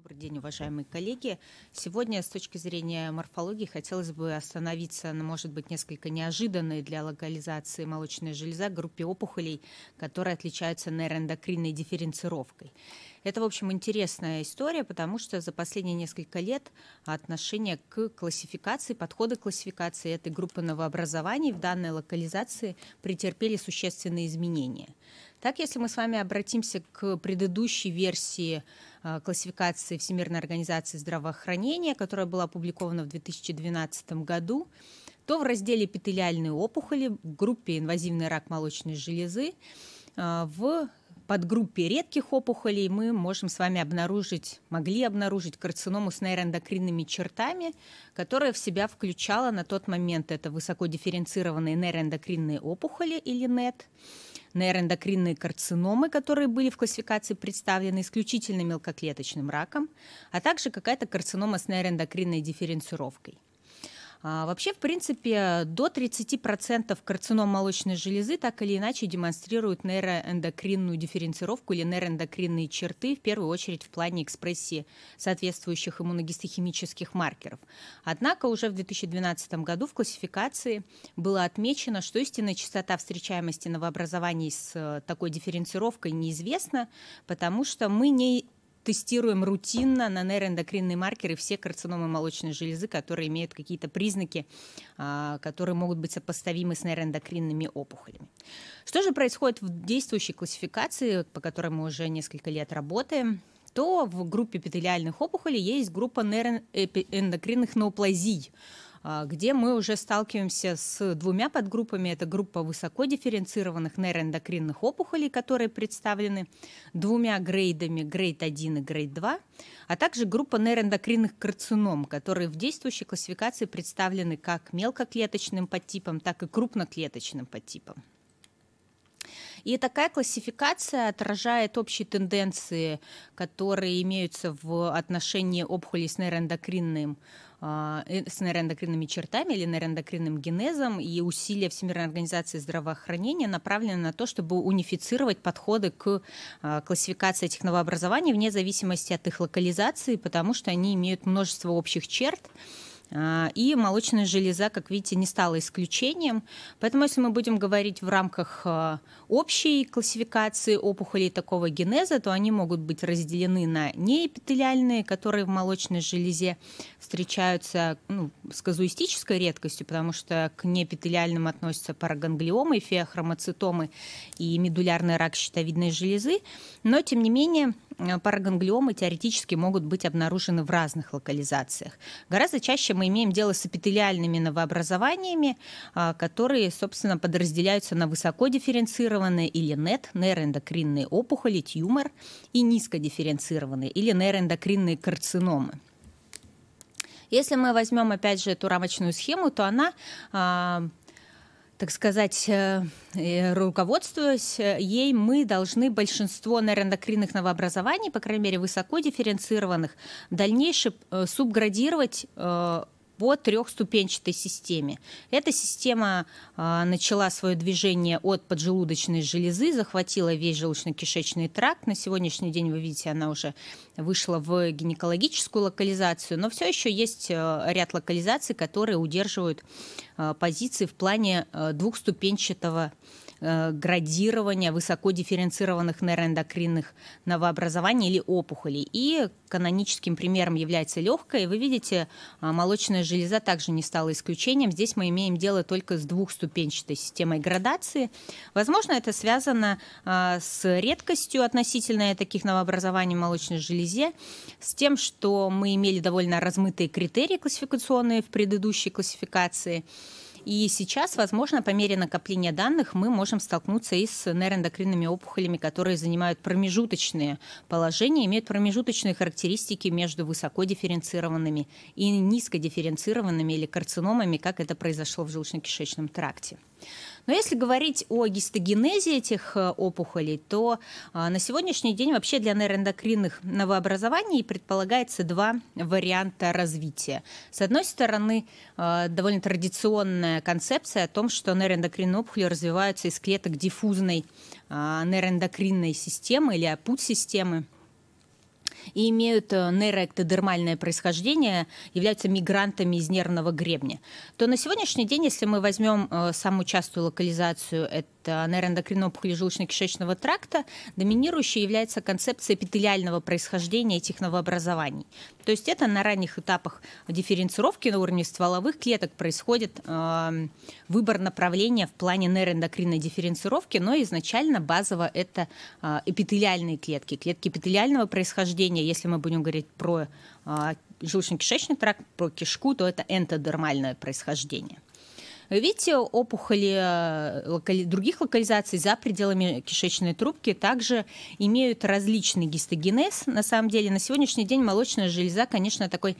Добрый день, уважаемые коллеги. Сегодня с точки зрения морфологии хотелось бы остановиться на, может быть, несколько неожиданной для локализации молочной железа группе опухолей, которые отличаются нейроэндокринной дифференцировкой. Это, в общем, интересная история, потому что за последние несколько лет отношение к классификации, подходы к классификации этой группы новообразований в данной локализации претерпели существенные изменения. Так, если мы с вами обратимся к предыдущей версии э, классификации Всемирной организации здравоохранения, которая была опубликована в 2012 году, то в разделе «Эпителиальные опухоли» в группе «Инвазивный рак молочной железы» э, в подгруппе редких опухолей мы можем с вами обнаружить, могли обнаружить карциному с нейроэндокринными чертами, которая в себя включала на тот момент это высокодифференцированные нейроэндокринные опухоли или НЭТ, нейроэндокринные карциномы, которые были в классификации представлены исключительно мелкоклеточным раком, а также какая-то карцинома с нейроэндокринной дифференцировкой. А, вообще, в принципе, до 30% карцином молочной железы так или иначе демонстрируют нейроэндокринную дифференцировку или нейроэндокринные черты, в первую очередь в плане экспрессии соответствующих иммуногистохимических маркеров. Однако уже в 2012 году в классификации было отмечено, что истинная частота встречаемости новообразований с э, такой дифференцировкой неизвестна, потому что мы не тестируем рутинно на нейроэндокринные маркеры все карциномы молочной железы, которые имеют какие-то признаки, а, которые могут быть сопоставимы с нейроэндокринными опухолями. Что же происходит в действующей классификации, по которой мы уже несколько лет работаем? то в группе эпителиальных опухолей есть группа нейроэндокринных неоплазий, где мы уже сталкиваемся с двумя подгруппами. Это группа высоко дифференцированных нейроэндокринных опухолей, которые представлены двумя грейдами, грейд 1 и грейд 2, а также группа нейроэндокринных карцином, которые в действующей классификации представлены как мелкоклеточным подтипом, так и крупноклеточным подтипом. И такая классификация отражает общие тенденции, которые имеются в отношении опухолей с нейроэндокринным а, э, с нейроэндокринными чертами или нейроэндокринным генезом, и усилия Всемирной организации здравоохранения направлены на то, чтобы унифицировать подходы к а, классификации этих новообразований вне зависимости от их локализации, потому что они имеют множество общих черт, и молочная железа, как видите, не стала исключением. Поэтому, если мы будем говорить в рамках а, общей классификации опухолей такого генеза, то они могут быть разделены на неэпителиальные, которые в молочной железе встречаются ну, с казуистической редкостью, потому что к неэпителиальным относятся параганглиомы, феохромоцитомы и медулярный рак щитовидной железы. Но, тем не менее, параганглиомы теоретически могут быть обнаружены в разных локализациях. Гораздо чаще мы имеем дело с эпителиальными новообразованиями, а, которые, собственно, подразделяются на высокодифференцированные или НЭТ, нейроэндокринные опухоли, тьюмор, и низкодифференцированные или нейроэндокринные карциномы. Если мы возьмем, опять же, эту рамочную схему, то она а, так сказать, э, э, руководствуясь ей, мы должны большинство нейроэндокринных новообразований, по крайней мере, высоко дифференцированных, дальнейшее э, субградировать по трехступенчатой системе. Эта система э, начала свое движение от поджелудочной железы, захватила весь желудочно-кишечный тракт. На сегодняшний день, вы видите, она уже вышла в гинекологическую локализацию, но все еще есть э, ряд локализаций, которые удерживают э, позиции в плане э, двухступенчатого Э, градирования высокодифференцированных нейроэндокринных новообразований или опухолей. И каноническим примером является легкая. Вы видите, а, молочная железа также не стала исключением. Здесь мы имеем дело только с двухступенчатой системой градации. Возможно, это связано а, с редкостью относительно таких новообразований в молочной железе, с тем, что мы имели довольно размытые критерии классификационные в предыдущей классификации. И сейчас, возможно, по мере накопления данных мы можем столкнуться и с нейроэндокринными опухолями, которые занимают промежуточные положения, имеют промежуточные характеристики между высокодифференцированными и низкодифференцированными или карциномами, как это произошло в желудочно-кишечном тракте. Но если говорить о гистогенезе этих э, опухолей, то а, на сегодняшний день вообще для нейроэндокринных новообразований предполагается два варианта развития. С одной стороны, э, довольно традиционная концепция о том, что нейроэндокринные опухоли развиваются из клеток диффузной а, нейроэндокринной системы или путь системы и имеют э, нейроэктодермальное происхождение, являются мигрантами из нервного гребня, то на сегодняшний день, если мы возьмем э, самую частую локализацию, это нейроэндокринная опухоль желудочно-кишечного тракта, доминирующей является концепция эпителиального происхождения этих новообразований. То есть это на ранних этапах дифференцировки на уровне стволовых клеток происходит э, выбор направления в плане нейроэндокринной дифференцировки, но изначально базово это э, эпителиальные клетки, клетки эпителиального происхождения. Если мы будем говорить про э, желудочно-кишечный тракт, про кишку, то это энтодермальное происхождение. Видите, опухоли э, локали... других локализаций за пределами кишечной трубки также имеют различный гистогенез. На самом деле, на сегодняшний день молочная железа, конечно, такой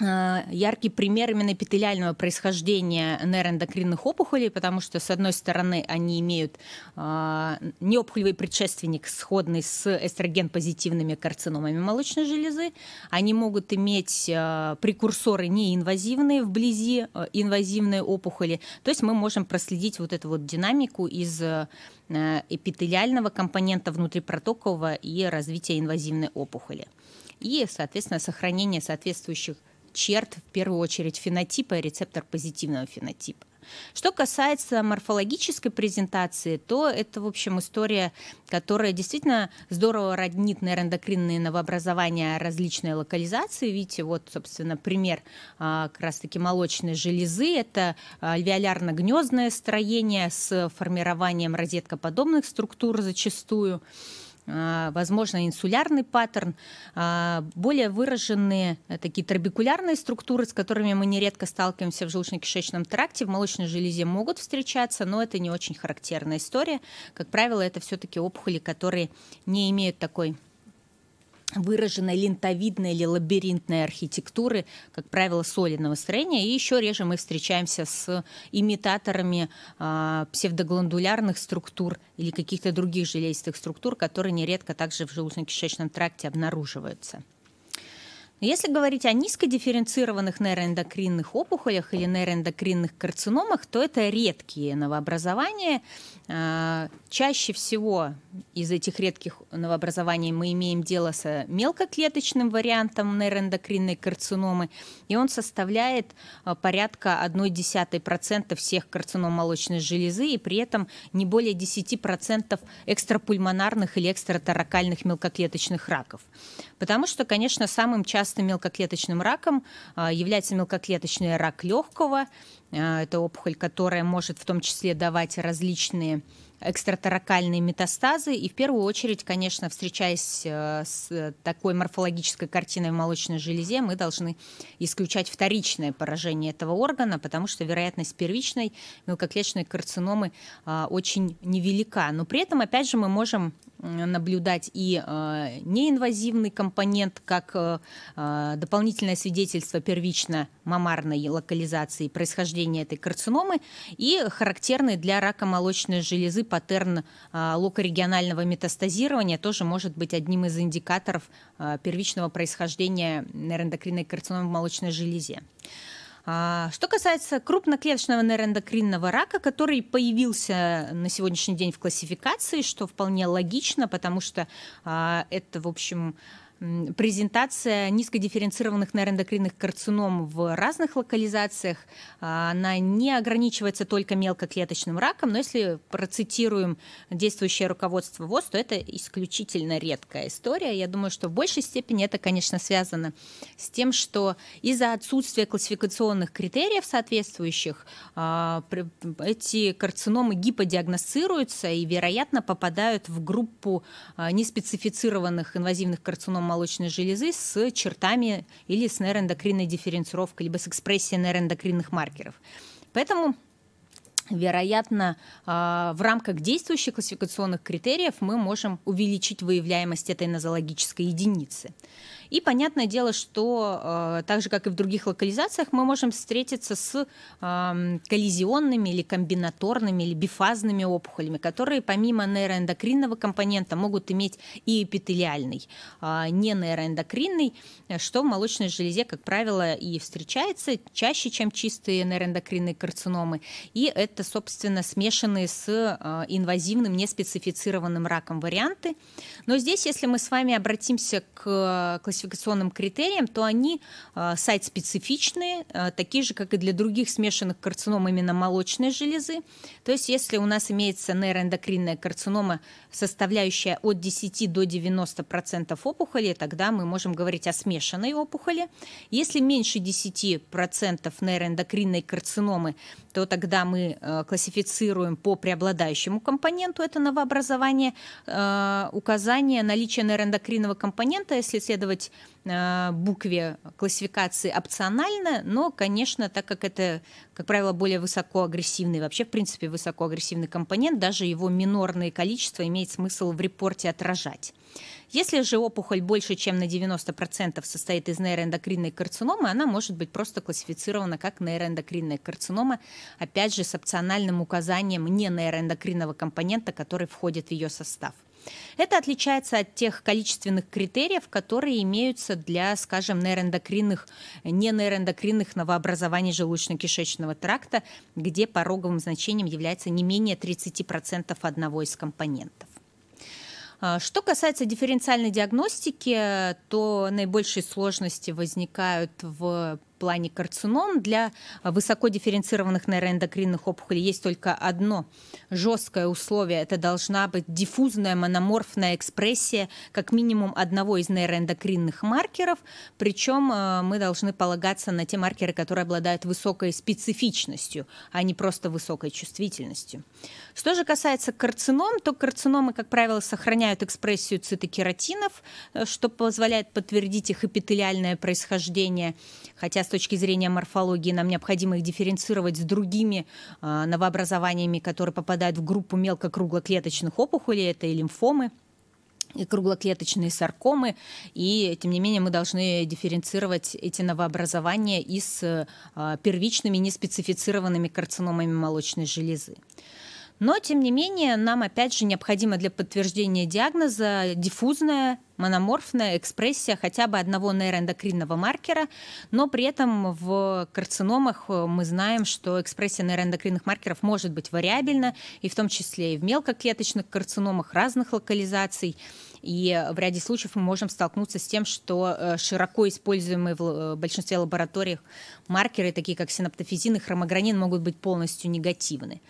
яркий пример именно эпителиального происхождения нейроэндокринных опухолей, потому что, с одной стороны, они имеют э, неопухолевый предшественник, сходный с эстроген-позитивными карциномами молочной железы. Они могут иметь э, прекурсоры неинвазивные вблизи э, инвазивной опухоли. То есть мы можем проследить вот эту вот динамику из э, эпителиального компонента внутрипротокового и развития инвазивной опухоли. И, соответственно, сохранение соответствующих черт, в первую очередь, фенотипа и рецептор позитивного фенотипа. Что касается морфологической презентации, то это, в общем, история, которая действительно здорово роднит нейроэндокринные новообразования различной локализации. Видите, вот, собственно, пример а, как раз-таки молочной железы. Это альвеолярно-гнездное строение с формированием розеткоподобных структур зачастую. А, возможно, инсулярный паттерн, а, более выраженные э, такие трабекулярные структуры, с которыми мы нередко сталкиваемся в желудочно-кишечном тракте, в молочной железе могут встречаться, но это не очень характерная история. Как правило, это все-таки опухоли, которые не имеют такой выраженной лентовидной или лабиринтной архитектуры, как правило, солидного строения. И еще реже мы встречаемся с имитаторами э, псевдогландулярных структур или каких-то других железистых структур, которые нередко также в желудочно-кишечном тракте обнаруживаются. Если говорить о низкодифференцированных нейроэндокринных опухолях или нейроэндокринных карциномах, то это редкие новообразования. А, чаще всего из этих редких новообразований мы имеем дело с мелкоклеточным вариантом нейроэндокринной карциномы, и он составляет а, порядка 0,1% всех карцином молочной железы, и при этом не более 10% экстрапульмонарных или экстраторакальных мелкоклеточных раков. Потому что, конечно, самым частым мелкоклеточным раком а, является мелкоклеточный рак легкого. А, это опухоль, которая может в том числе давать различные экстратаракальные метастазы. И в первую очередь, конечно, встречаясь э, с такой морфологической картиной в молочной железе, мы должны исключать вторичное поражение этого органа, потому что вероятность первичной мелкоклеточной карциномы а, очень невелика. Но при этом, опять же, мы можем наблюдать и э, неинвазивный компонент, как э, э, дополнительное свидетельство первично-мамарной локализации происхождения этой карциномы и характерный для рака молочной железы паттерн локорегионального метастазирования тоже может быть одним из индикаторов первичного происхождения нейроэндокринной карциномы в молочной железе. А, что касается крупноклеточного нейроэндокринного рака, который появился на сегодняшний день в классификации, что вполне логично, потому что а, это, в общем, презентация низкодифференцированных нейроэндокринных карцином в разных локализациях. А, она не ограничивается только мелкоклеточным раком, но если процитируем действующее руководство ВОЗ, то это исключительно редкая история. Я думаю, что в большей степени это, конечно, связано с тем, что из-за отсутствия классификационных критериев соответствующих а, эти карциномы гиподиагностируются и, вероятно, попадают в группу а, неспецифицированных инвазивных карцином молочной железы с чертами или с нейроэндокринной дифференцировкой, либо с экспрессией нейроэндокринных маркеров. Поэтому вероятно, а, в рамках действующих классификационных критериев мы можем увеличить выявляемость этой нозологической единицы. И понятное дело, что так же, как и в других локализациях, мы можем встретиться с коллизионными или комбинаторными или бифазными опухолями, которые помимо нейроэндокринного компонента могут иметь и эпителиальный, не нейроэндокринный, что в молочной железе, как правило, и встречается чаще, чем чистые нейроэндокринные карциномы. И это, собственно, смешанные с инвазивным, неспецифицированным раком варианты. Но здесь, если мы с вами обратимся к классификационным критериям, то они сайт-специфичные, такие же, как и для других смешанных карцином именно молочной железы. То есть если у нас имеется нейроэндокринная карцинома, составляющая от 10 до 90% опухоли, тогда мы можем говорить о смешанной опухоли. Если меньше 10% нейроэндокринной карциномы, то тогда мы э, классифицируем по преобладающему компоненту, это новообразование, указание наличия нейроэндокринного компонента, если следовать э, букве классификации опционально, но, конечно, так как это, как правило, более высокоагрессивный, вообще, в принципе, высокоагрессивный компонент, даже его минорные количества имеет смысл в репорте отражать. Если же опухоль больше, чем на 90% состоит из нейроэндокринной карциномы, она может быть просто классифицирована как нейроэндокринная карцинома, опять же, с опциональным указанием не нейроэндокринного компонента, который входит в ее состав. Это отличается от тех количественных критериев, которые имеются для, скажем, нейроэндокринных, не нейроэндокринных новообразований желудочно-кишечного тракта, где пороговым значением является не менее 30% одного из компонентов. А, что касается дифференциальной диагностики, то наибольшие сложности возникают в плане карцином для высоко дифференцированных нейроэндокринных опухолей есть только одно жесткое условие. Это должна быть диффузная мономорфная экспрессия как минимум одного из нейроэндокринных маркеров. Причем э, мы должны полагаться на те маркеры, которые обладают высокой специфичностью, а не просто высокой чувствительностью. Что же касается карцином, то карциномы, как правило, сохраняют экспрессию цитокератинов, э, что позволяет подтвердить их эпителиальное происхождение, хотя с точки зрения морфологии нам необходимо их дифференцировать с другими э, новообразованиями, которые попадают в группу мелкокруглоклеточных опухолей, это и лимфомы, и круглоклеточные саркомы, и тем не менее мы должны дифференцировать эти новообразования и с э, первичными неспецифицированными карциномами молочной железы. Но, тем не менее, нам опять же необходимо для подтверждения диагноза диффузная мономорфная экспрессия хотя бы одного нейроэндокринного маркера, но при этом в карциномах мы знаем, что экспрессия нейроэндокринных маркеров может быть вариабельна, и в том числе и в мелкоклеточных карциномах разных локализаций. И в ряде случаев мы можем столкнуться с тем, что э, широко используемые в э, большинстве лабораторий маркеры, такие как синаптофизин и хромогранин, могут быть полностью негативны.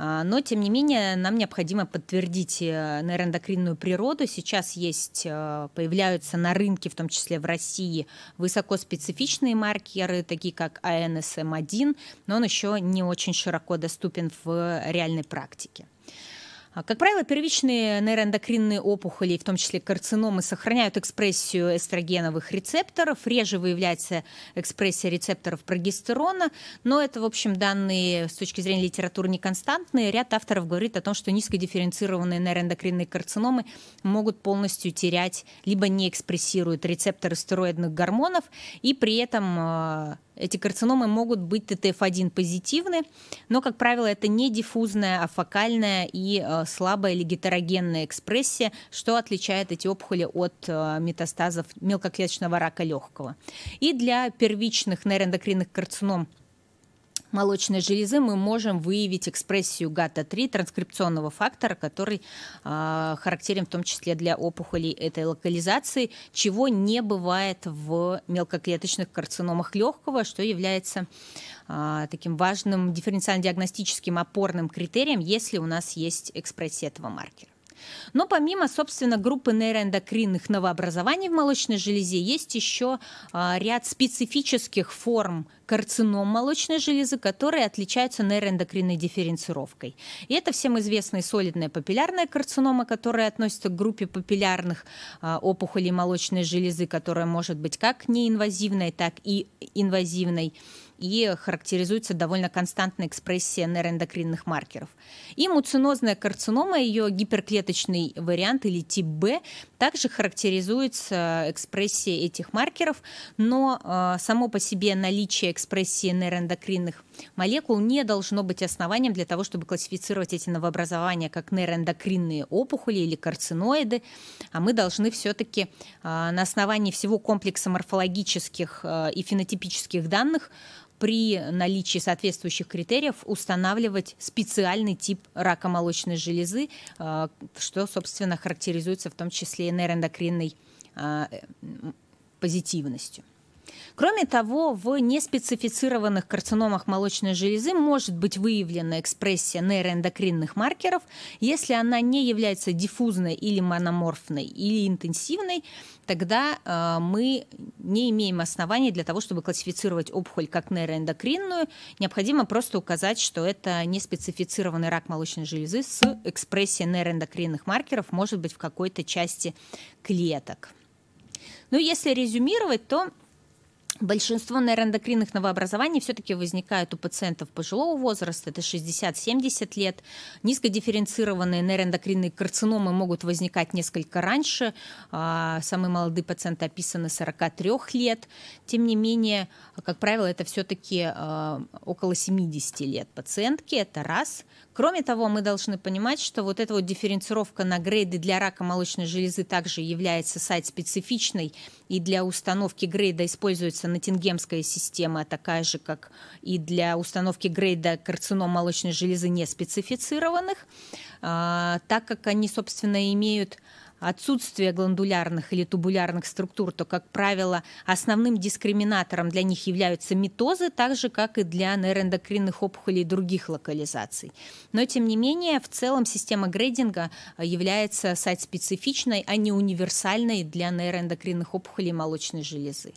А, но, тем не менее, нам необходимо подтвердить э, нейроэндокринную природу. Сейчас есть, э, появляются на рынке, в том числе в России, высокоспецифичные маркеры, такие как АНСМ1, но он еще не очень широко доступен в реальной практике. А, как правило, первичные нейроэндокринные опухоли, в том числе карциномы, сохраняют экспрессию эстрогеновых рецепторов. Реже выявляется экспрессия рецепторов прогестерона, но это, в общем, данные с точки зрения литературы не константные. Ряд авторов говорит о том, что низкодифференцированные нейроэндокринные карциномы могут полностью терять, либо не экспрессируют рецепторы стероидных гормонов, и при этом а, эти карциномы могут быть ТТФ1 позитивны, но, как правило, это не диффузная, а фокальная и э, слабая или гетерогенная экспрессия, что отличает эти опухоли от э, метастазов мелкоклеточного рака легкого. И для первичных нейроэндокринных карцином молочной железы мы можем выявить экспрессию ГАТА-3, транскрипционного фактора, который э, характерен в том числе для опухолей этой локализации, чего не бывает в мелкоклеточных карциномах легкого, что является э, таким важным дифференциально-диагностическим опорным критерием, если у нас есть экспрессия этого маркера. Но помимо, собственно, группы нейроэндокринных новообразований в молочной железе, есть еще а, ряд специфических форм карцином молочной железы, которые отличаются нейроэндокринной дифференцировкой. И это всем известная солидная папиллярная карцинома, которая относится к группе папиллярных а, опухолей молочной железы, которая может быть как неинвазивной, так и инвазивной. И характеризуется довольно константной экспрессией нейроэндокринных маркеров. И муцинозная карцинома, ее гиперклеточный вариант или тип Б, также характеризуется экспрессией этих маркеров, но э, само по себе наличие экспрессии нейроэндокринных молекул не должно быть основанием для того, чтобы классифицировать эти новообразования как нейроэндокринные опухоли или карциноиды, а мы должны все-таки э, на основании всего комплекса морфологических э, и фенотипических данных при наличии соответствующих критериев устанавливать специальный тип рака молочной железы, э, что, собственно, характеризуется в том числе и нейроэндокринной э, позитивностью. Кроме того, в неспецифицированных карциномах молочной железы может быть выявлена экспрессия нейроэндокринных маркеров, если она не является диффузной или мономорфной или интенсивной, тогда э, мы не имеем оснований для того, чтобы классифицировать опухоль как нейроэндокринную. Необходимо просто указать, что это неспецифицированный рак молочной железы с экспрессией нейроэндокринных маркеров, может быть, в какой-то части клеток. Ну, если резюмировать, то Большинство нейроэндокринных новообразований все-таки возникают у пациентов пожилого возраста, это 60-70 лет. Низкодифференцированные нейроэндокринные карциномы могут возникать несколько раньше. А, самые молодые пациенты описаны 43 лет. Тем не менее, как правило, это все-таки а, около 70 лет пациентки, это раз. Кроме того, мы должны понимать, что вот эта вот дифференцировка на грейды для рака молочной железы также является сайт-специфичной, и для установки грейда используется натингемская система, такая же, как и для установки грейда карцином молочной железы не специфицированных, а, так как они, собственно, имеют отсутствие гландулярных или тубулярных структур, то, как правило, основным дискриминатором для них являются метозы, так же, как и для нейроэндокринных опухолей других локализаций. Но, тем не менее, в целом система грейдинга является сайт-специфичной, а не универсальной для нейроэндокринных опухолей молочной железы.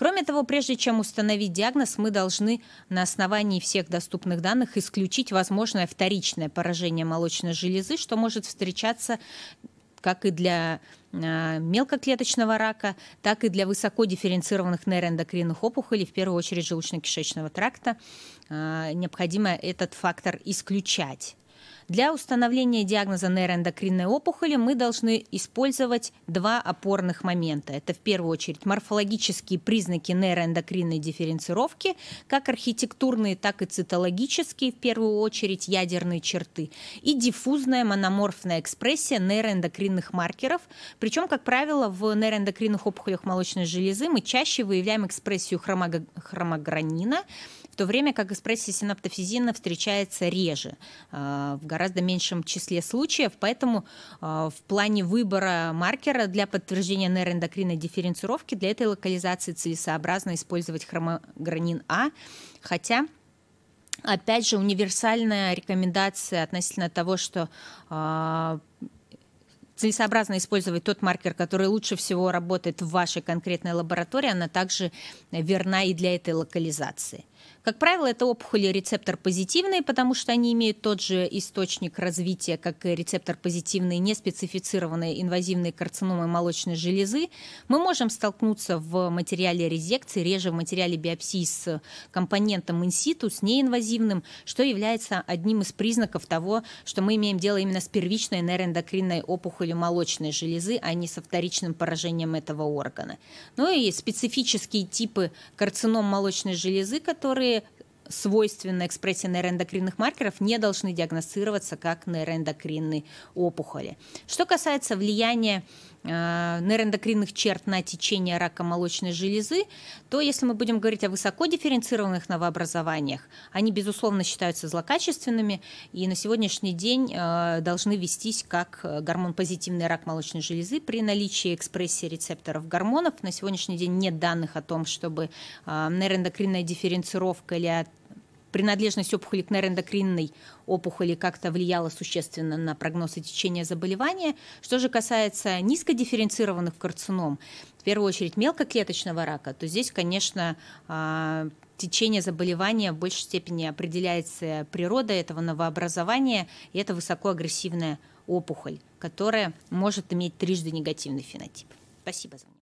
Кроме того, прежде чем установить диагноз, мы должны на основании всех доступных данных исключить возможное вторичное поражение молочной железы, что может встречаться как и для а, мелкоклеточного рака, так и для высоко дифференцированных нейроэндокринных опухолей, в первую очередь желудочно-кишечного тракта, а, необходимо этот фактор исключать. Для установления диагноза нейроэндокринной опухоли мы должны использовать два опорных момента. Это в первую очередь морфологические признаки нейроэндокринной дифференцировки, как архитектурные, так и цитологические, в первую очередь ядерные черты, и диффузная мономорфная экспрессия нейроэндокринных маркеров. Причем, как правило, в нейроэндокринных опухолях молочной железы мы чаще выявляем экспрессию хромогранина, то время как экспрессия синаптофизина встречается реже, а, в гораздо меньшем числе случаев, поэтому а, в плане выбора маркера для подтверждения нейроэндокринной дифференцировки для этой локализации целесообразно использовать хромогранин А, хотя Опять же, универсальная рекомендация относительно того, что э, целесообразно использовать тот маркер, который лучше всего работает в вашей конкретной лаборатории, она также верна и для этой локализации. Как правило, это опухоли рецептор позитивные, потому что они имеют тот же источник развития, как и рецептор позитивные неспецифицированные инвазивные карциномы молочной железы. Мы можем столкнуться в материале резекции, реже в материале биопсии с компонентом инситу, с неинвазивным, что является одним из признаков того, что мы имеем дело именно с первичной нейроэндокринной опухолью молочной железы, а не со вторичным поражением этого органа. Ну и специфические типы карцином молочной железы, которые которые свойственны экспрессии нейроэндокринных маркеров, не должны диагностироваться как нейроэндокринные опухоли. Что касается влияния нейроэндокринных черт на течение рака молочной железы, то если мы будем говорить о высоко дифференцированных новообразованиях, они, безусловно, считаются злокачественными и на сегодняшний день э, должны вестись как гормон-позитивный рак молочной железы при наличии экспрессии рецепторов гормонов. На сегодняшний день нет данных о том, чтобы э, нейроэндокринная дифференцировка или принадлежность опухоли к нейроэндокринной опухоли как-то влияла существенно на прогноз и течение заболевания. Что же касается низкодифференцированных карцином, в первую очередь мелкоклеточного рака, то здесь, конечно, а, течение заболевания в большей степени определяется природой этого новообразования, и это высокоагрессивная опухоль, которая может иметь трижды негативный фенотип. Спасибо за внимание.